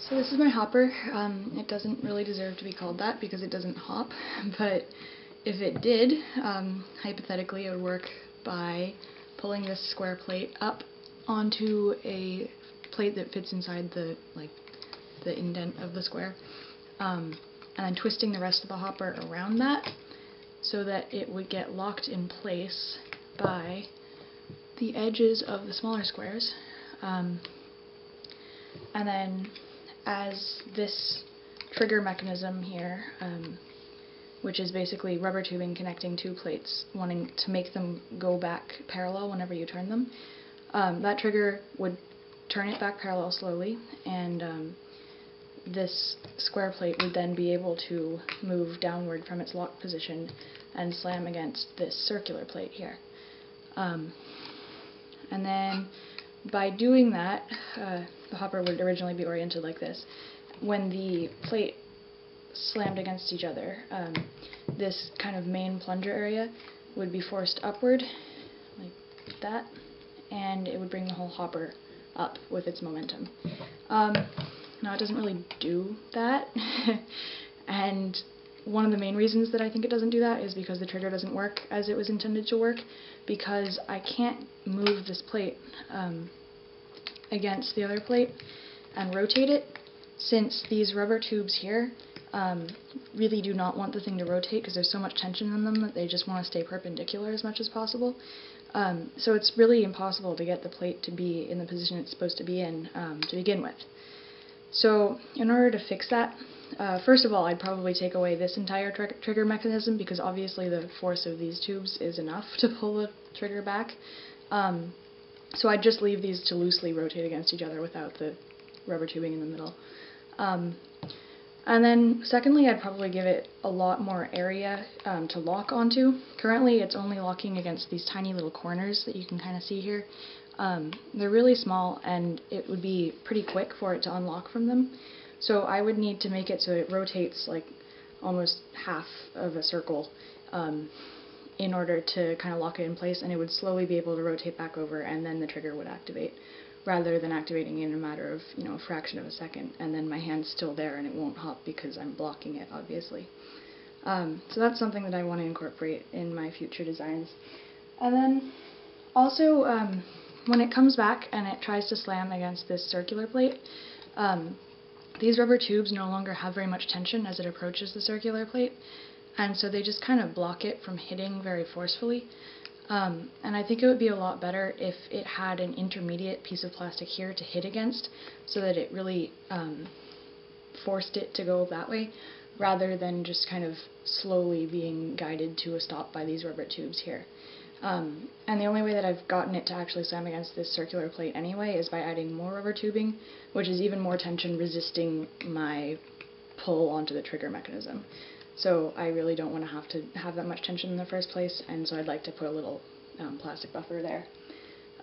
So this is my hopper. Um, it doesn't really deserve to be called that because it doesn't hop, but if it did, um, hypothetically it would work by pulling this square plate up onto a plate that fits inside the like the indent of the square, um, and then twisting the rest of the hopper around that so that it would get locked in place by the edges of the smaller squares. Um, and then as this trigger mechanism here, um, which is basically rubber tubing connecting two plates, wanting to make them go back parallel whenever you turn them. Um, that trigger would turn it back parallel slowly, and um, this square plate would then be able to move downward from its locked position and slam against this circular plate here. Um, and then by doing that, uh, the hopper would originally be oriented like this. When the plate slammed against each other, um, this kind of main plunger area would be forced upward, like that, and it would bring the whole hopper up with its momentum. Um, now it doesn't really do that, and one of the main reasons that I think it doesn't do that is because the trigger doesn't work as it was intended to work, because I can't move this plate um, against the other plate and rotate it, since these rubber tubes here um, really do not want the thing to rotate because there's so much tension in them that they just want to stay perpendicular as much as possible. Um, so it's really impossible to get the plate to be in the position it's supposed to be in um, to begin with. So in order to fix that, uh, first of all, I'd probably take away this entire tr trigger mechanism because obviously the force of these tubes is enough to pull the trigger back. So I'd just leave these to loosely rotate against each other without the rubber tubing in the middle. Um, and then secondly, I'd probably give it a lot more area um, to lock onto. Currently, it's only locking against these tiny little corners that you can kind of see here. Um, they're really small, and it would be pretty quick for it to unlock from them. So I would need to make it so it rotates like almost half of a circle um, in order to kind of lock it in place, and it would slowly be able to rotate back over, and then the trigger would activate, rather than activating in a matter of you know a fraction of a second, and then my hand's still there and it won't hop because I'm blocking it, obviously. Um, so that's something that I want to incorporate in my future designs. And then also, um, when it comes back and it tries to slam against this circular plate, um, these rubber tubes no longer have very much tension as it approaches the circular plate, and so they just kind of block it from hitting very forcefully. Um, and I think it would be a lot better if it had an intermediate piece of plastic here to hit against so that it really um, forced it to go that way rather than just kind of slowly being guided to a stop by these rubber tubes here. Um, and the only way that I've gotten it to actually slam against this circular plate anyway is by adding more rubber tubing, which is even more tension resisting my pull onto the trigger mechanism. So I really don't want to have to have that much tension in the first place, and so I'd like to put a little um, plastic buffer there.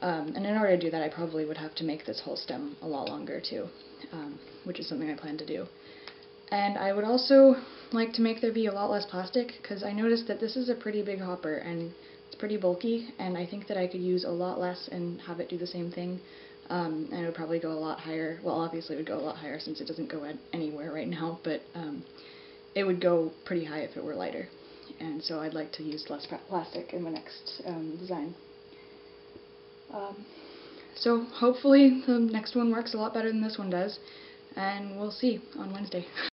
Um, and in order to do that, I probably would have to make this whole stem a lot longer too, um, which is something I plan to do. And I would also like to make there be a lot less plastic, because I noticed that this is a pretty big hopper, and it's pretty bulky, and I think that I could use a lot less and have it do the same thing. Um, and it would probably go a lot higher. Well, obviously it would go a lot higher since it doesn't go anywhere right now, but um, it would go pretty high if it were lighter. And so I'd like to use less plastic in my next um, design. Um, so hopefully the next one works a lot better than this one does, and we'll see on Wednesday.